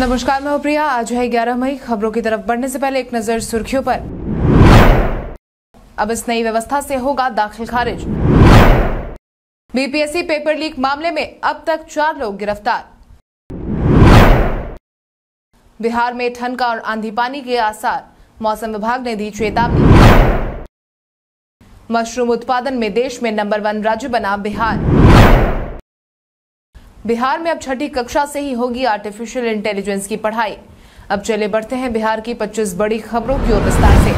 नमस्कार, मैं प्रिया। आज है 11 मई। खबरों की तरफ़ बढ़ने से पहले एक नज़र सुर्खियों पर। अब इस नई व्यवस्था से होगा दाखिल खारिज। बीपीएससी पेपर लीक मामले में अब तक चार लोग गिरफ़्तार। बिहार में ठनका और आंधी पानी के आसार। मौसम विभाग ने दी चेतावनी। मशरूम उत्पादन में देश में नंबर वन राज्य बना बिहार। बिहार में अब छठी कक्षा से ही होगी आर्टिफिशियल इंटेलिजेंस की पढ़ाई। अब चले बढ़ते हैं बिहार की 25 बड़ी खबरों की ओर विस्तार से।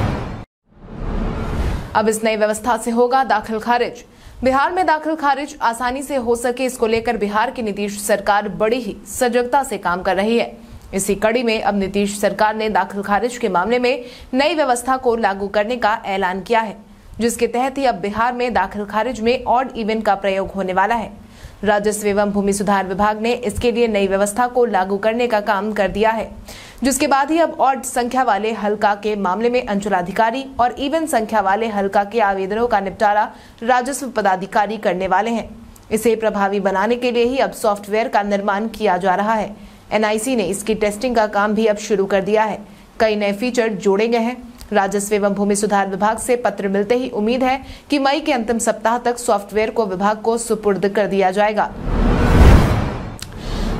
अब इस नई व्यवस्था से होगा दाखिल खारिज। बिहार में दाखिल खारिज आसानी से हो सके इसको लेकर बिहार की नीतीश सरकार बड़ी ही सजगता से काम कर रही है। इसी कड़ी में अब नीतीश सरकार ने दाखिल खारिज के मामले में नई व्यवस्था को लागू करने का ऐलान किया है, जिसके तहत ही अब बिहार में दाखिल खारिज में ऑड इवन का प्रयोग होने वाला है। राजस्व एवं भूमि सुधार विभाग ने इसके लिए नई व्यवस्था को लागू करने का काम कर दिया है, जिसके बाद ही अब ऑड संख्या वाले हल्का के मामले में अंचलाधिकारी और इवन संख्या वाले हल्का के आवेदनों का निपटारा राजस्व पदाधिकारी करने वाले हैं। इसे प्रभावी बनाने के लिए ही अब सॉफ्टवेयर का निर्माण किया जा रहा है। एनआईसी ने इसकी टेस्टिंग का काम भी अब शुरू कर दिया है। कई नए फीचर जोड़े गए हैं। राजस्व एवं भूमि सुधार विभाग से पत्र मिलते ही उम्मीद है कि मई के अंतिम सप्ताह तक सॉफ्टवेयर को विभाग को सुपुर्द कर दिया जाएगा।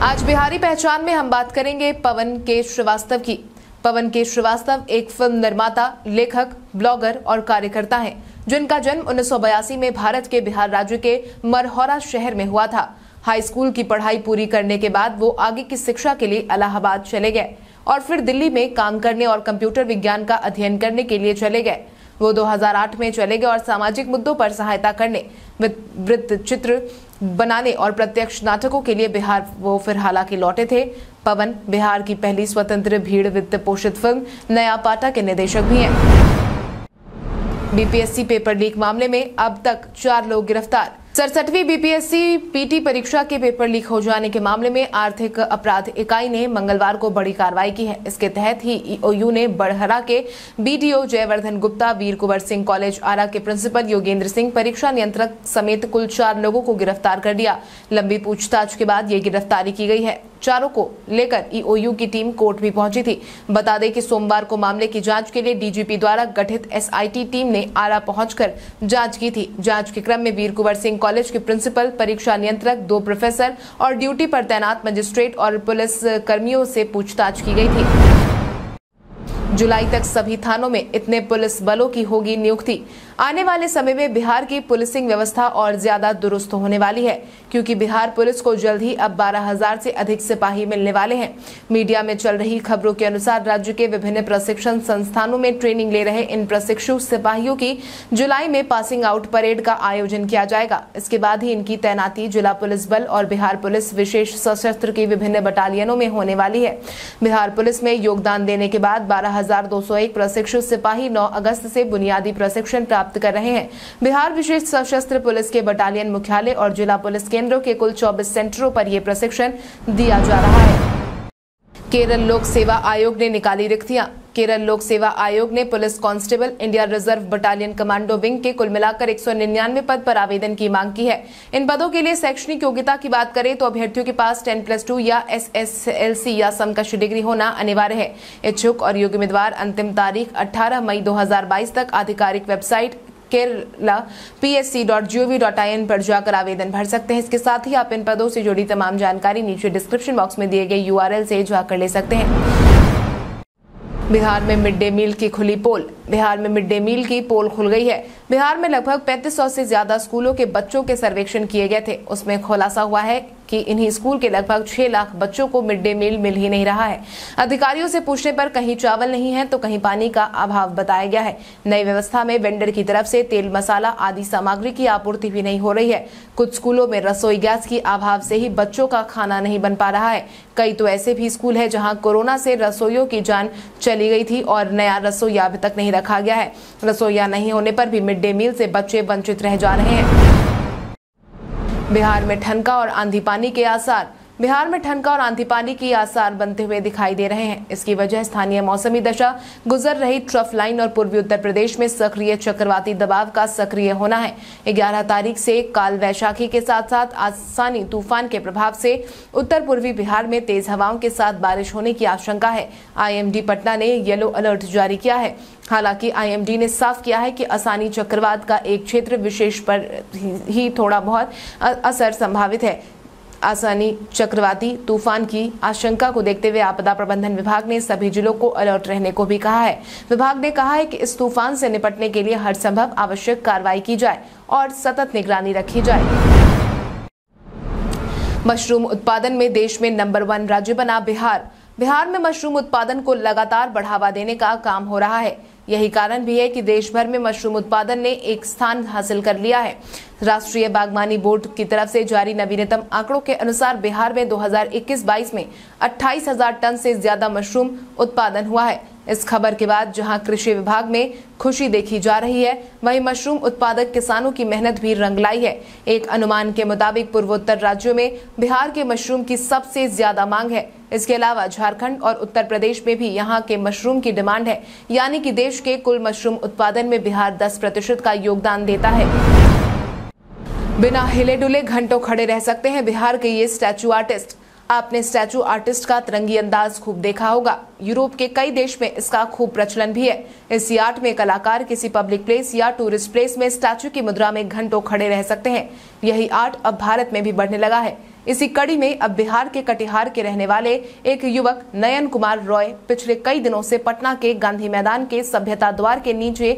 आज बिहारी पहचान में हम बात करेंगे पवन के श्रीवास्तव की। पवन के श्रीवास्तव एक फ़िल्म निर्माता, लेखक, ब्लॉगर और कार्यकर्ता हैं, जिनका जन्म उन्नीस सौ बयासी में भारत के बिहार राज्य के मरहौरा शहर में हुआ था। हाई स्कूल की पढ़ाई पूरी करने के बाद वो आगे की शिक्षा के लिए इलाहाबाद चले गए। और फिर दिल्ली में काम करने और कंप्यूटर विज्ञान का अध्ययन करने के लिए चले गए। वो 2008 में चले गए और सामाजिक मुद्दों पर सहायता करने वृत्त चित्र बनाने और प्रत्यक्ष नाटकों के लिए बिहार वो फिर हालाँकि लौटे थे। पवन, बिहार की पहली स्वतंत्र भीड़ वित्त पोषित फ़िल्म नया पाटा के निदेशक भी हैं। बीपीएससी पेपर लीक मामले में अब तक चार लोग गिरफ़्तार। सड़सठवीं बीपीएससी पीटी परीक्षा के पेपर लीक हो जाने के मामले में आर्थिक अपराध इकाई ने मंगलवार को बड़ी कार्रवाई की है। इसके तहत ही ईओयू ने बड़हरा के बीडीओ जयवर्धन गुप्ता वीर कुंवर सिंह कॉलेज, आरा के प्रिंसिपल योगेंद्र सिंह, परीक्षा नियंत्रक समेत कुल चार लोगों को गिरफ़्तार कर दिया लंबी पूछताछ के बाद ये गिरफ्तारी की गई है। चारों को लेकर ईओयू की टीम कोर्ट भी पहुँची थी। बता दें कि सोमवार को मामले की जाँच के लिए डीजीपी द्वारा गठित एसआईटी टीम ने आरा पहुंचकर जाँच की थी। जाँच के क्रम में वीर कुंवर सिंह कॉलेज के प्रिंसिपल, परीक्षा नियंत्रक, दो प्रोफेसर और ड्यूटी पर तैनात मजिस्ट्रेट और पुलिस कर्मियों से पूछताछ की गई थी। जुलाई तक सभी थानों में इतने पुलिस बलों की होगी नियुक्ति। आने वाले समय में बिहार की पुलिसिंग व्यवस्था और ज़्यादा दुरुस्त होने वाली है क्योंकि बिहार पुलिस को जल्द ही अब 12,000 से अधिक सिपाही मिलने वाले हैं। मीडिया में चल रही खबरों के अनुसार राज्य के विभिन्न प्रशिक्षण संस्थानों में ट्रेनिंग ले रहे इन प्रशिक्षु सिपाहियों की जुलाई में पासिंग आउट परेड का आयोजन किया जाएगा। इसके बाद ही इनकी तैनाती जिला पुलिस बल और बिहार पुलिस विशेष सशस्त्र की विभिन्न बटालियनों में होने वाली है। बिहार पुलिस में योगदान देने के बाद बारह प्रशिक्षु सिपाही नौ अगस्त से बुनियादी प्रशिक्षण प्राप्त प्राप्त कर रहे हैं। बिहार विशेष सशस्त्र पुलिस के बटालियन मुख्यालय और जिला पुलिस केंद्रों के कुल 24 सेंटरों पर यह प्रशिक्षण दिया जा रहा है। केरल लोक सेवा आयोग ने निकाली रिक्तियाँ। केरल लोक सेवा आयोग ने police constable India reserve battalion commando wing के कुल मिलाकर एक सौ निन्यानवे पद पर आवेदन की मांग की है। इन पदों के लिए शैक्षणिक योग्यता की बात करें तो अभ्यर्थियों के पास टेन प्लस टू या एस एस एल सी या समकक्ष डिग्री होना अनिवार्य है। इच्छुक और योग्य उम्मीदवार अंतिम तारीख 18 मई 2022 तक आधिकारिक वेबसाइट केरला एन पर जाकर आवेदन भर सकते हैं। इसके साथ ही आप इन पदों से जुड़ी तमाम जानकारी नीचे डिस्क्रिप्शन बॉक्स में दिए गए यूआरएल से जाकर ले सकते हैं। बिहार में मिड डे मील की खुली पोल। बिहार में मिड डे मील की पोल खुल गई है। बिहार में लगभग 3500 से ज़्यादा स्कूलों के बच्चों के सर्वेक्षण किए गए थे। उसमें खुलासा हुआ है। कि इन्हीं स्कूल के लगभग छह लाख बच्चों को मिड डे मील मिल ही नहीं रहा है। अधिकारियों से पूछने पर कहीं चावल नहीं है तो कहीं पानी का अभाव बताया गया है। नई व्यवस्था में वेंडर की तरफ़ से तेल मसाला आदि सामग्री की आपूर्ति भी नहीं हो रही है। कुछ स्कूलों में रसोई गैस की अभाव से ही बच्चों का खाना नहीं बन पा रहा है। कई तो ऐसे भी स्कूल है जहाँ कोरोना से रसोइयों की जान चली गई थी और नया रसोईया अभी तक नहीं रखा गया है। रसोईया नहीं होने पर भी मिड डे मील से बच्चे वंचित रह जा रहे हैं। बिहार में ठनका और आंधी पानी के आसार। बिहार में ठनका और आंधी पानी के आसार बनते हुए दिखाई दे रहे हैं। इसकी वजह स्थानीय मौसमी दशा, गुजर रही ट्रफ लाइन और पूर्वी उत्तर प्रदेश में सक्रिय चक्रवाती दबाव का सक्रिय होना है। ग्यारह तारीख से काल वैशाखी के साथ साथ आसानी तूफ़ान के प्रभाव से उत्तर पूर्वी बिहार में तेज हवाओं के साथ बारिश होने की आशंका है। आईएमडी पटना ने येलो अलर्ट जारी किया है। हालाँकि आईएमडी ने साफ़ किया है कि आसानी चक्रवात का एक क्षेत्र विशेष पर ही थोड़ा बहुत असर संभावित है। आसानी चक्रवाती तूफ़ान की आशंका को देखते हुए आपदा प्रबंधन विभाग ने सभी जिलों को अलर्ट रहने को भी कहा है। विभाग ने कहा है कि इस तूफ़ान से निपटने के लिए हर संभव आवश्यक कार्रवाई की जाए और सतत निगरानी रखी जाए। मशरूम उत्पादन में देश में नंबर वन राज्य बना बिहार। बिहार में मशरूम उत्पादन को लगातार बढ़ावा देने का काम हो रहा है। यही कारण भी है कि देश भर में मशरूम उत्पादन ने एक स्थान हासिल कर लिया है। राष्ट्रीय बागवानी बोर्ड की तरफ़ से जारी नवीनतम आंकड़ों के अनुसार बिहार में 2021-22 में अट्ठाईस हज़ार टन से ज़्यादा मशरूम उत्पादन हुआ है। इस खबर के बाद जहाँ कृषि विभाग में खुशी देखी जा रही है, वहीं मशरूम उत्पादक किसानों की मेहनत भी रंग लाई है। एक अनुमान के मुताबिक पूर्वोत्तर राज्यों में बिहार के मशरूम की सबसे ज़्यादा मांग है। इसके अलावा झारखंड और उत्तर प्रदेश में भी यहाँ के मशरूम की डिमांड है। यानी कि देश के कुल मशरूम उत्पादन में बिहार 10 प्रतिशत का योगदान देता है। बिना हिले डुले घंटों खड़े रह सकते हैं बिहार के ये स्टैचू आर्टिस्ट। आपने स्टैचू आर्टिस्ट का तिरंगी अंदाज खूब देखा होगा। यूरोप के कई देश में इसका खूब प्रचलन भी है। इस यार्ड में कलाकार किसी पब्लिक प्लेस या टूरिस्ट प्लेस में स्टैचू की मुद्रा में घंटों खड़े रह सकते हैं। यही आर्ट अब भारत में भी बढ़ने लगा है। इसी कड़ी में अब बिहार के कटिहार के रहने वाले एक युवक नयन कुमार रॉय पिछले कई दिनों से पटना के गांधी मैदान के सभ्यता द्वार के नीचे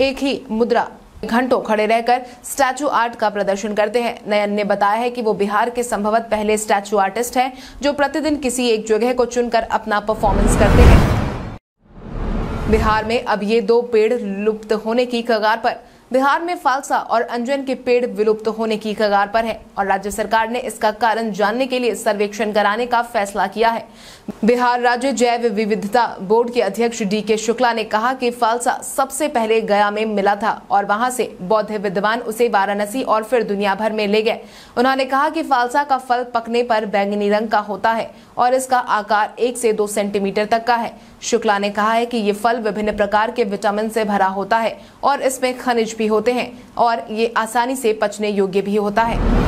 एक ही मुद्रा घंटों खड़े रहकर स्टैचू आर्ट का प्रदर्शन करते हैं। नयन ने बताया है कि वो बिहार के संभवत पहले स्टैचू आर्टिस्ट हैं, जो प्रतिदिन किसी एक जगह को चुनकर अपना परफॉर्मेंस करते हैं। बिहार में अब ये दो पेड़ लुप्त होने की कगार पर बिहार में फालसा और अंजन के पेड़ विलुप्त होने की कगार पर है और राज्य सरकार ने इसका कारण जानने के लिए सर्वेक्षण कराने का फैसला किया है। बिहार राज्य जैव विविधता बोर्ड के अध्यक्ष डी के शुक्ला ने कहा कि फालसा सबसे पहले गया में मिला था और वहाँ से बौद्ध विद्वान उसे वाराणसी और फिर दुनिया भर में ले गए। उन्होंने कहा कि फालसा का फल पकने पर बैंगनी रंग का होता है और इसका आकार एक से दो सेंटीमीटर तक का है। शुक्ला ने कहा है कि ये फल विभिन्न प्रकार के विटामिन से भरा होता है और इसमें खनिज भी होते हैं और ये आसानी से पचने योग्य भी होता है।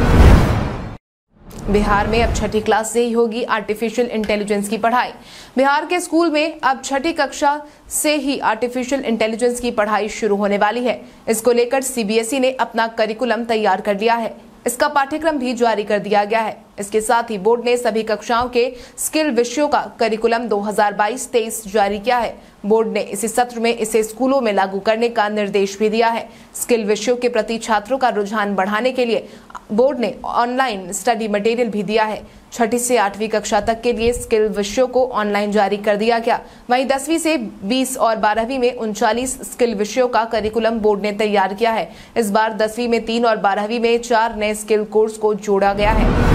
बिहार में अब छठी क्लास से ही होगी आर्टिफिशियल इंटेलिजेंस की पढ़ाई। बिहार के स्कूल में अब छठी कक्षा से ही आर्टिफिशियल इंटेलिजेंस की पढ़ाई शुरू होने वाली है। इसको लेकर सीबीएसई ने अपना करिकुलम तैयार कर लिया है। इसका पाठ्यक्रम भी जारी कर दिया गया है। इसके साथ ही बोर्ड ने सभी कक्षाओं के स्किल विषयों का करिकुलम 2022-23 जारी किया है। बोर्ड ने इसी सत्र में इसे स्कूलों में लागू करने का निर्देश भी दिया है। स्किल विषयों के प्रति छात्रों का रुझान बढ़ाने के लिए बोर्ड ने ऑनलाइन स्टडी मटेरियल भी दिया है। छठी से आठवीं कक्षा तक के लिए स्किल विषयों को ऑनलाइन जारी कर दिया गया। वहीं दसवीं से बीस और बारहवीं में उनचालीस स्किल विषयों का करिकुलम बोर्ड ने तैयार किया है। इस बार दसवीं में तीन और बारहवीं में चार नए स्किल कोर्स को जोड़ा गया है।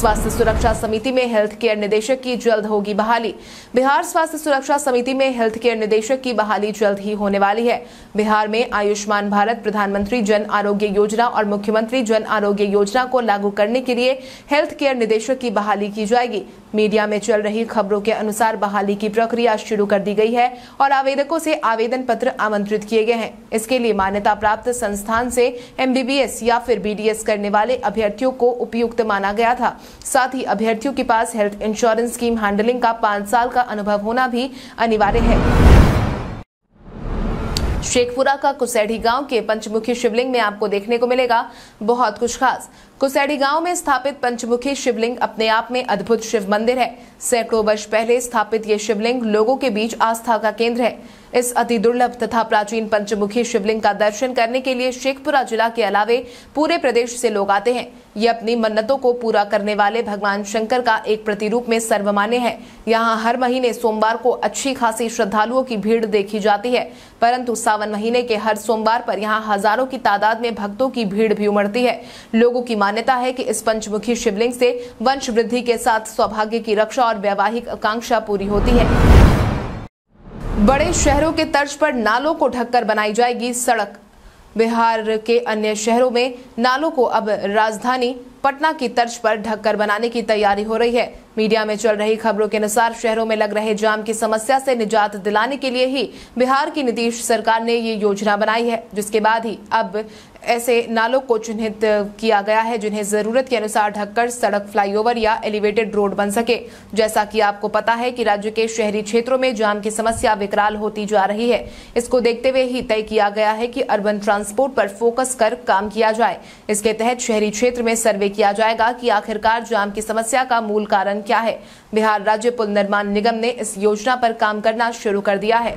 स्वास्थ्य सुरक्षा समिति में हेल्थ केयर निदेशक की जल्द होगी बहाली। बिहार स्वास्थ्य सुरक्षा समिति में हेल्थ केयर निदेशक की बहाली जल्द ही होने वाली है। बिहार में आयुष्मान भारत, प्रधानमंत्री जन आरोग्य योजना और मुख्यमंत्री जन आरोग्य योजना को लागू करने के लिए हेल्थ केयर निदेशक की बहाली की जाएगी। मीडिया में चल रही खबरों के अनुसार बहाली की प्रक्रिया शुरू कर दी गई है और आवेदकों से आवेदन पत्र आमंत्रित किए गए हैं। इसके लिए मान्यता प्राप्त संस्थान से एमबीबीएस या फिर बीडीएस करने वाले अभ्यर्थियों को उपयुक्त माना गया था। साथ ही अभ्यर्थियों के पास हेल्थ इंश्योरेंस स्कीम हैंडलिंग का पाँच साल का अनुभव होना भी अनिवार्य है। शेखपुरा का कुसैडी गाँव के पंचमुखी शिवलिंग में आपको देखने को मिलेगा बहुत कुछ खास। कुसैडी गाँव में स्थापित पंचमुखी शिवलिंग अपने आप में अद्भुत शिव मंदिर है। सैकड़ों वर्ष पहले स्थापित ये शिवलिंग लोगों के बीच आस्था का केंद्र है। इस अति दुर्लभ तथा प्राचीन पंचमुखी शिवलिंग का दर्शन करने के लिए शेखपुरा जिला के अलावे पूरे प्रदेश से लोग आते हैं। ये अपनी मन्नतों को पूरा करने वाले भगवान शंकर का एक प्रतिरूप में सर्वमान्य है। यहाँ हर महीने सोमवार को अच्छी खासी श्रद्धालुओं की भीड़ देखी जाती है, परंतु सावन महीने के हर सोमवार पर यहाँ हज़ारों की तादाद में भक्तों की भीड़ भी उमड़ती है। लोगों की मान्यता है कि इस पंचमुखी शिवलिंग से वंश वृद्धि के साथ सौभाग्य की रक्षा और वैवाहिक आकांक्षा पूरी होती है। बड़े शहरों के तर्ज पर नालों को ढककर बनाई जाएगी सड़क। बिहार के अन्य शहरों में नालों को अब राजधानी पटना की तर्ज पर ढककर बनाने की तैयारी हो रही है। मीडिया में चल रही खबरों के अनुसार शहरों में लग रहे जाम की समस्या से निजात दिलाने के लिए ही बिहार की नीतीश सरकार ने ये योजना बनाई है, जिसके बाद ही अब ऐसे नालों को चिन्हित किया गया है, जिन्हें ज़रूरत के अनुसार ढककर सड़क फ्लाईओवर या एलिवेटेड रोड बन सके। जैसा कि आपको पता है कि राज्य के शहरी क्षेत्रों में जाम की समस्या विकराल होती जा रही है। इसको देखते हुए ही तय किया गया है कि अर्बन ट्रांसपोर्ट पर फोकस कर काम किया जाए। इसके तहत शहरी क्षेत्र में सर्वे किया जाएगा कि आखिरकार जाम की समस्या का मूल कारण क्या है। बिहार राज्य पुल निर्माण निगम ने इस योजना पर काम करना शुरू कर दिया है।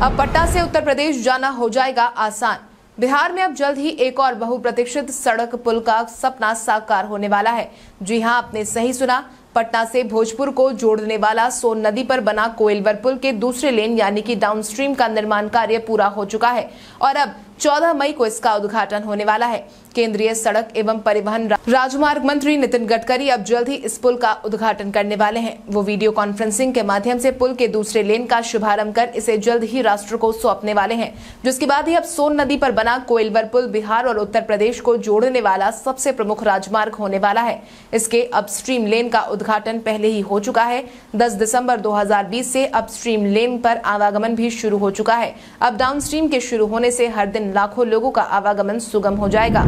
अब पटना से उत्तर प्रदेश जाना हो जाएगा आसान। बिहार में अब जल्द ही एक और बहुप्रतीक्षित सड़क पुल का सपना साकार होने वाला है। जी हाँ, आपने सही सुना। पटना से भोजपुर को जोड़ने वाला सोन नदी पर बना कोयलवर पुल के दूसरे लेन यानी कि डाउनस्ट्रीम का निर्माण कार्य पूरा हो चुका है। और अब 14 मई को इसका उद्घाटन होने वाला है। केंद्रीय सड़क एवं परिवहन राजमार्ग मंत्री नितिन गडकरी अब जल्द ही इस पुल का उद्घाटन करने वाले हैं। वो वीडियो कॉन्फ्रेंसिंग के माध्यम से पुल के दूसरे लेन का शुभारंभ कर इसे जल्द ही राष्ट्र को सौंपने वाले हैं। जिसके बाद ही अब सोन नदी पर बना कोयलवर पुल बिहार और उत्तर प्रदेश को जोड़ने वाला सबसे प्रमुख राजमार्ग होने वाला है। इसके अपस्ट्रीम लेन का उद्घाटन पहले ही हो चुका है। दस दिसंबर दो से अपस्ट्रीम लेन पर आवागमन भी शुरू हो चुका है। अब डाउनस्ट्रीम के शुरू होने से हर दिन लाखों लोगों का आवागमन सुगम हो जाएगा।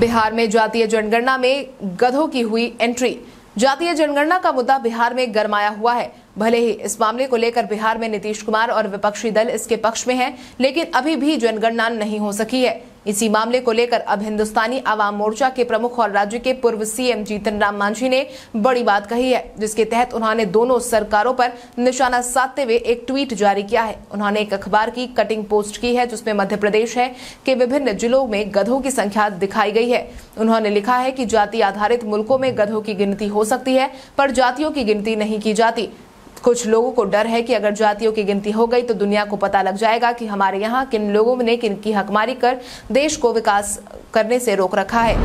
बिहार में जातीय जनगणना में गधों की हुई एंट्री। जातीय जनगणना का मुद्दा बिहार में गरमाया हुआ है। भले ही इस मामले को लेकर बिहार में नीतीश कुमार और विपक्षी दल इसके पक्ष में हैं, लेकिन अभी भी जनगणना नहीं हो सकी है। इसी मामले को लेकर अब हिंदुस्तानी आवाम मोर्चा के प्रमुख और राज्य के पूर्व सीएम जीतन राम मांझी ने बड़ी बात कही है जिसके तहत उन्होंने दोनों सरकारों पर निशाना साधते हुए एक ट्वीट जारी किया है। उन्होंने एक अखबार की कटिंग पोस्ट की है जिसमें मध्य प्रदेश है के विभिन्न जिलों में गधों की संख्या दिखाई गई है। उन्होंने लिखा है कि जाति आधारित मुल्कों में गधों की गिनती हो सकती है पर जातियों की गिनती नहीं की जाती। कुछ लोगों को डर है कि अगर जातियों की गिनती हो गई तो दुनिया को पता लग जाएगा कि हमारे यहाँ किन लोगों ने किन की हकमारी कर देश को विकास करने से रोक रखा है।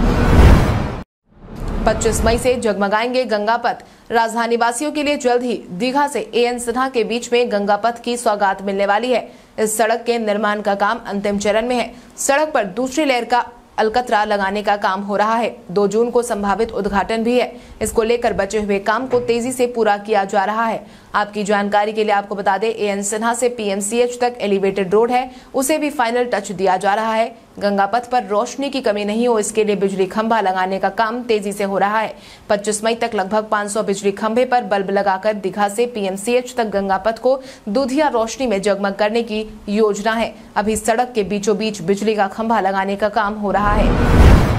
25 मई से जगमगाएँगे गंगापथ। राजधानी वासियों के लिए जल्द ही दीघा से एएन सिन्हा के बीच में गंगापथ की सौगात मिलने वाली है। इस सड़क के निर्माण का काम अंतिम चरण में है। सड़क पर दूसरी लेयर का अलकतरा लगाने का काम हो रहा है। दो जून को संभावित उद्घाटन भी है। इसको लेकर बचे हुए काम को तेज़ी से पूरा किया जा रहा है। आपकी जानकारी के लिए आपको बता दें एएन सिन्हा से पीएमसीएच तक एलिवेटेड रोड है। उसे भी फाइनल टच दिया जा रहा है। गंगा पथ पर रोशनी की कमी नहीं हो, इसके लिए बिजली खंभा लगाने का काम तेज़ी से हो रहा है। 25 मई तक लगभग 500 बिजली खंभे पर बल्ब लगाकर दीघा से पीएमसीएच तक गंगा पथ को दूधिया रोशनी में जगमग करने की योजना है। अभी सड़क के बीचों बीच बिजली का खंभा लगाने का काम हो रहा है।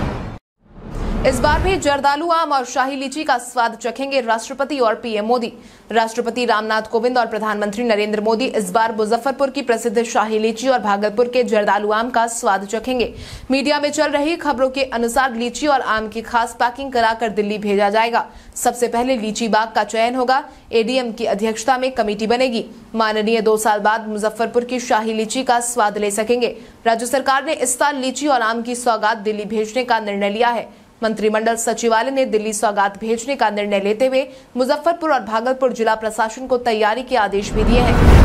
इस बार भी जर्दालू आम और शाही लीची का स्वाद चखेंगे राष्ट्रपति और पीएम मोदी। राष्ट्रपति रामनाथ कोविंद और प्रधानमंत्री नरेंद्र मोदी इस बार मुजफ्फरपुर की प्रसिद्ध शाही लीची और भागलपुर के जर्दालू आम का स्वाद चखेंगे। मीडिया में चल रही खबरों के अनुसार लीची और आम की खास पैकिंग कराकर दिल्ली भेजा जाएगा। सबसे पहले लीची बाग का चयन होगा। एडीएम की अध्यक्षता में कमेटी बनेगी। माननीय दो साल बाद मुजफ्फरपुर की शाही लीची का स्वाद ले सकेंगे। राज्य सरकार ने इस साल लीची और आम की सौगात दिल्ली भेजने का निर्णय लिया है। मंत्रिमंडल सचिवालय ने दिल्ली सौगात भेजने का निर्णय लेते हुए मुजफ्फरपुर और भागलपुर जिला प्रशासन को तैयारी के आदेश भी दिए हैं।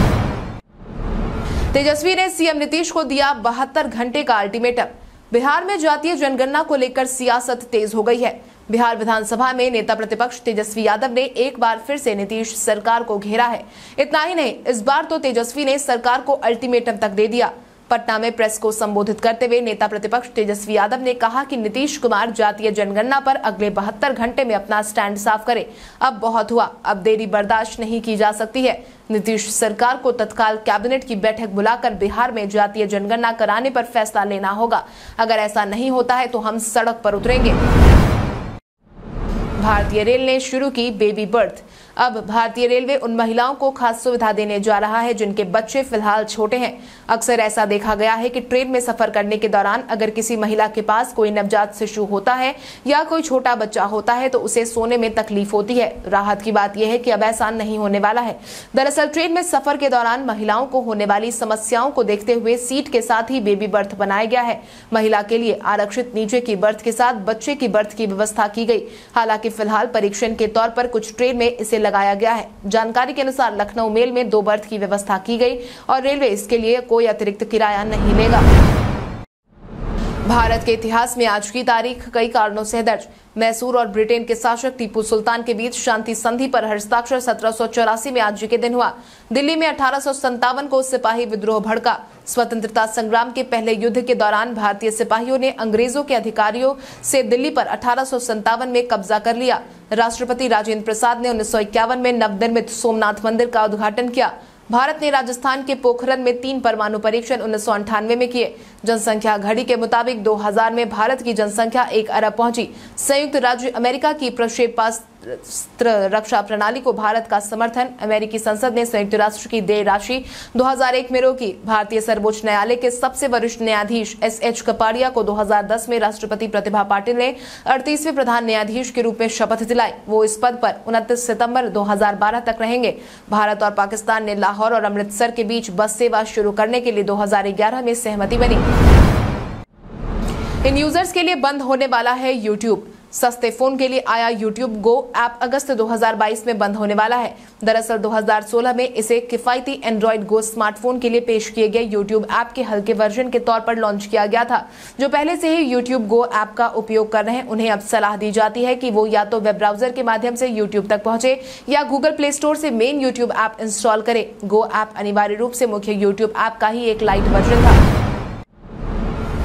तेजस्वी ने सीएम नीतीश को दिया बहत्तर घंटे का अल्टीमेटम। बिहार में जातीय जनगणना को लेकर सियासत तेज हो गई है। बिहार विधानसभा में नेता प्रतिपक्ष तेजस्वी यादव ने एक बार फिर से नीतीश सरकार को घेरा है। इतना ही नहीं, इस बार तो तेजस्वी ने सरकार को अल्टीमेटम तक दे दिया। पटना में प्रेस को संबोधित करते हुए नेता प्रतिपक्ष तेजस्वी यादव ने कहा कि नीतीश कुमार जातीय जनगणना पर अगले बहत्तर घंटे में अपना स्टैंड साफ़ करे। अब बहुत हुआ। अब देरी बर्दाश्त नहीं की जा सकती है। नीतीश सरकार को तत्काल कैबिनेट की बैठक बुलाकर बिहार में जातीय जनगणना कराने पर फैसला लेना होगा। अगर ऐसा नहीं होता है तो हम सड़क पर उतरेंगे। भारतीय रेल ने शुरू की बेबी बर्थ। अब भारतीय रेलवे उन महिलाओं को खास सुविधा देने जा रहा है जिनके बच्चे फ़िलहाल छोटे हैं। अक्सर ऐसा देखा गया है कि ट्रेन में सफ़र करने के दौरान अगर किसी महिला के पास कोई नवजात शिशु होता है या कोई छोटा बच्चा होता है तो उसे सोने में तकलीफ़ होती है। राहत की बात यह है कि अब ऐसा नहीं होने वाला है। दरअसल ट्रेन में सफ़र के दौरान महिलाओं को होने वाली समस्याओं को देखते हुए सीट के साथ ही बेबी बर्थ बनाया गया है। महिला के लिए आरक्षित नीचे की बर्थ के साथ बच्चे की बर्थ की व्यवस्था की गई। हालाँकि फ़िलहाल परीक्षण के तौर पर कुछ ट्रेन में इसे लगाया गया है। जानकारी के अनुसार लखनऊ मेल में दो बर्थ की व्यवस्था की गई और रेलवे इसके लिए कोई अतिरिक्त किराया नहीं लेगा। भारत के इतिहास में आज की तारीख कई कारणों से दर्ज। मैसूर और ब्रिटेन के शासक टीपू सुल्तान के बीच शांति संधि पर हस्ताक्षर सत्रह सौ चौरासी में आज के दिन हुआ। दिल्ली में अठारह को सिपाही विद्रोह भड़का। स्वतंत्रता संग्राम के पहले युद्ध के दौरान भारतीय सिपाहियों ने अंग्रेज़ों के अधिकारियों से दिल्ली पर अठारह में कब्जा कर लिया। राष्ट्रपति राजेंद्र प्रसाद ने उन्नीस सौ इक्यावन में नवनिर्मित सोमनाथ मंदिर का उद्घाटन किया। भारत ने राजस्थान के पोखरन में तीन परमाणु परीक्षण उन्नीस में किए। जनसंख्या घड़ी के मुताबिक 2000 में भारत की जनसंख्या एक अरब पहुँची। संयुक्त राज्य अमेरिका की प्रक्षेपास्त्र रक्षा प्रणाली को भारत का समर्थन, अमेरिकी संसद ने संयुक्त राष्ट्र की देय राशि 2001 में रोकी। भारतीय सर्वोच्च न्यायालय के सबसे वरिष्ठ न्यायाधीश एस एच कपाड़िया को 2010 में राष्ट्रपति प्रतिभा पाटिल ने अड़तीसवें प्रधान न्यायाधीश के रूप में शपथ दिलाई। वो इस पद पर उनतीस सितंबर 2012 तक रहेंगे। भारत और पाकिस्तान ने लाहौर और अमृतसर के बीच बस सेवा शुरू करने के लिए 2011 में सहमति बनी। इन यूज़र्स के लिए बंद होने वाला है यूट्यूब। सस्ते फ़ोन के लिए आया यूट्यूब गो ऐप अगस्त 2022 में बंद होने वाला है। दरअसल 2016 में इसे किफायती एंड्रॉइड गो स्मार्टफ़ोन के लिए पेश किए गए यूट्यूब ऐप के हल्के वर्जन के तौर पर लॉन्च किया गया था। जो पहले से ही यूट्यूब गो ऐप का उपयोग कर रहे हैं, उन्हें अब सलाह दी जाती है कि वो या तो वेब ब्राउज़र के माध्यम से यूट्यूब तक पहुँचे या गूगल प्ले स्टोर से मेन यूट्यूब ऐप इंस्टॉल करे। गो ऐप अनिवार्य रूप से मुख्य यूट्यूब ऐप का ही एक लाइट वर्जन था।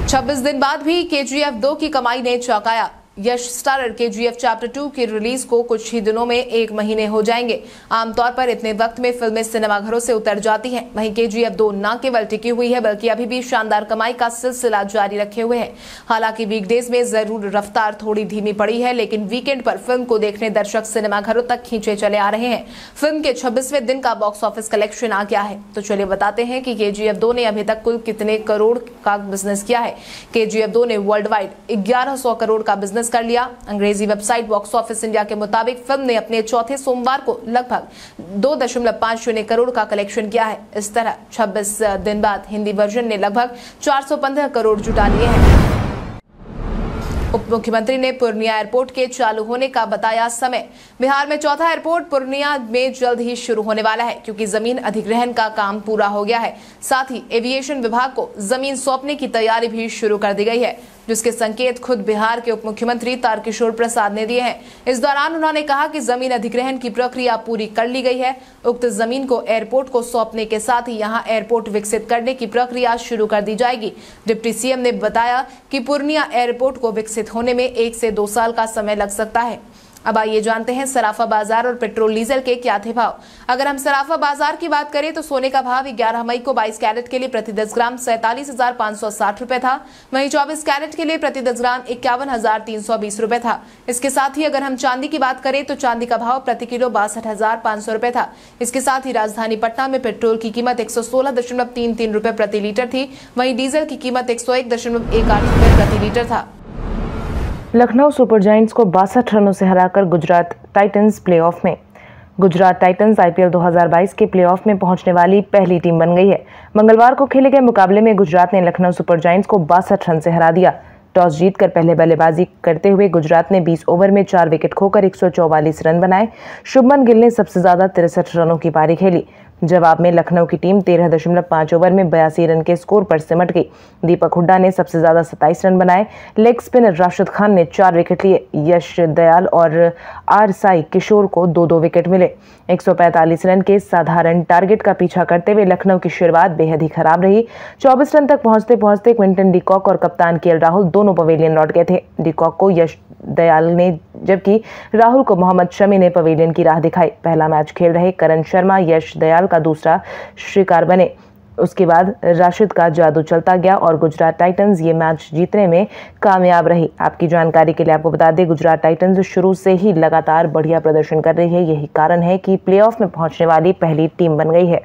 26 दिन बाद भी के जी एफ़ दो की कमाई ने चौंकाया। Yash starrer K G F chapter two की रिलीज़ को कुछ ही दिनों में एक महीने हो जाएँगे। आमतौर पर इतने वक्त में फ़िल्में सिनेमाघरों से उतर जाती हैं। वहीं के जी एफ़ दो न केवल टिकी हुई है, बल्कि अभी भी शानदार कमाई का सिलसिला जारी रखे हुए है। हालाँकि वीकडेज में ज़रूर रफ्तार थोड़ी धीमी पड़ी है, लेकिन वीकेंड पर फ़िल्म को देखने दर्शक सिनेमाघरों तक खींचे चले आ रहे हैं। फ़िल्म के छब्बीसवें दिन का बॉक्स ऑफ़िस कलेक्शन आ गया है। तो चलिए बताते हैं कि के जी एफ़ दो ने अभी तक कुल कितने करोड़ का बिज़नेस किया है। के जी एफ़ दो ने वर्ल्ड वाइड ग्यारह करोड़ का बिज़नेस कर लिया। अंग्रेज़ी वेबसाइट बॉक्स ऑफ़िस इंडिया के मुताबिक फ़िल्म ने अपने चौथे सोमवार को लगभग दो दशमलव पाँच शून्य करोड़ का कलेक्शन किया है। इस तरह 26 दिन बाद हिंदी वर्जन ने लगभग 415 करोड़ जुटा लिए हैं। उप मुख्यमंत्री ने पूर्णिया एयरपोर्ट के चालू होने का बताया समय। बिहार में चौथा एयरपोर्ट पूर्णिया में जल्द ही शुरू होने वाला है, क्योंकि ज़मीन अधिग्रहण का काम पूरा हो गया है। साथ ही एविएशन विभाग को ज़मीन सौंपने की तैयारी भी शुरू कर दी गई है। जिसके संकेत खुद बिहार के उप मुख्यमंत्री तारकिशोर प्रसाद ने दिए हैं। इस दौरान उन्होंने कहा कि ज़मीन अधिग्रहण की प्रक्रिया पूरी कर ली गई है। उक्त ज़मीन को एयरपोर्ट को सौंपने के साथ ही यहाँ एयरपोर्ट विकसित करने की प्रक्रिया शुरू कर दी जाएगी। डिप्टी सीएम ने बताया कि पूर्णिया एयरपोर्ट को विकसित होने में एक से दो साल का समय लग सकता है। अब आइए जानते हैं सराफा बाज़ार और पेट्रोल डीजल के क्या थे भाव। अगर हम सराफा बाज़ार की बात करें तो सोने का भाव 11 मई को 22 कैरेट के लिए प्रति दस ग्राम सैतालीस हज़ार पाँच सौ साठ रुपए था। वहीं 24 कैरेट के लिए प्रति दस ग्राम इक्यावन हज़ार तीन सौ बीस रुपए था। इसके साथ ही अगर हम चांदी की बात करें तो चांदी का भाव प्रति किलो बासठ हज़ार पाँच सौ रुपए था। इसके साथ ही राजधानी पटना में पेट्रोल की कीमत एक सौ सोलह दशमलव तीन तीन रुपए प्रति लीटर थी। वहीं डीजल की कीमत एक सौ एक दशमलव एक आठ रुपए प्रति लीटर था। लखनऊ सुपर जायंट्स को बासठ रनों से हराकर गुजरात टाइटंस प्लेऑफ में। गुजरात टाइटंस आईपीएल 2022 के प्लेऑफ में पहुँचने वाली पहली टीम बन गई है। मंगलवार को खेले गए मुकाबले में गुजरात ने लखनऊ सुपर जायंट्स को बासठ रन से हरा दिया। टॉस जीतकर पहले बल्लेबाजी करते हुए गुजरात ने 20 ओवर में चार विकेट खोकर एक सौ चौवालीस रन बनाए। शुभमन गिल ने सबसे ज़्यादा तिरसठ रनों की पारी खेली। जवाब में लखनऊ की टीम तेरह दशमलव पाँच ओवर में बयासी रन के स्कोर पर सिमट गई। दीपक हुड्डा ने सबसे ज़्यादा सत्ताईस रन बनाए। लेग स्पिनर राशिद खान ने चार विकेट लिए। यश दयाल और आर साई किशोर को दो दो विकेट मिले। 145 रन के साधारण टारगेट का पीछा करते हुए लखनऊ की शुरुआत बेहद ही खराब रही। 24 रन तक पहुँचते पहुँचते क्विंटन डिकॉक और कप्तान के राहुल दोनों पवेलियन लौट गए थे। डिकॉक को यश दयाल ने, जबकि राहुल को मोहम्मद शमी ने पवेलियन की राह दिखाई। पहला मैच खेल रहे करण शर्मा, यश दयाल का दूसरा शिकार बने। उसके बाद राशिद का जादू चलता गया और गुजरात टाइटंस ये मैच जीतने में कामयाब रही। आपकी जानकारी के लिए आपको बता दें, गुजरात टाइटंस शुरू से ही लगातार बढ़िया प्रदर्शन कर रही है। यही कारण है कि प्लेऑफ में पहुँचने वाली पहली टीम बन गई है।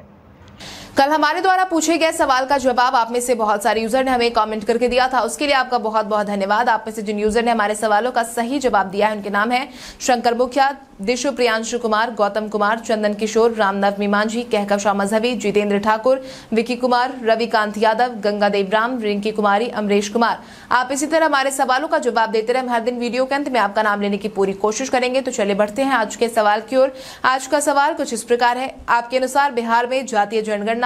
कल हमारे द्वारा पूछे गए सवाल का जवाब आप में से बहुत सारे यूज़र ने हमें कमेंट करके दिया था। उसके लिए आपका बहुत बहुत धन्यवाद। आप में से जिन यूज़र ने हमारे सवालों का सही जवाब दिया है, उनके नाम है शंकर मुखिया, दिशु प्रियांशु कुमार, गौतम कुमार, चंदन किशोर रामनव मीमांझी कहकव शाह मजहबी जितेंद्र ठाकुर, विकी कुमार, रविकांत यादव गंगा देवराम रिंकी कुमारी, अमरेश कुमार। आप इसी तरह हमारे सवालों का जवाब देते रहे। हम हर दिन वीडियो के अंत में आपका नाम लेने की पूरी कोशिश करेंगे। तो चले बढ़ते हैं आज के सवाल की ओर। आज का सवाल कुछ इस प्रकार है। आपके अनुसार बिहार में जातीय जनगणना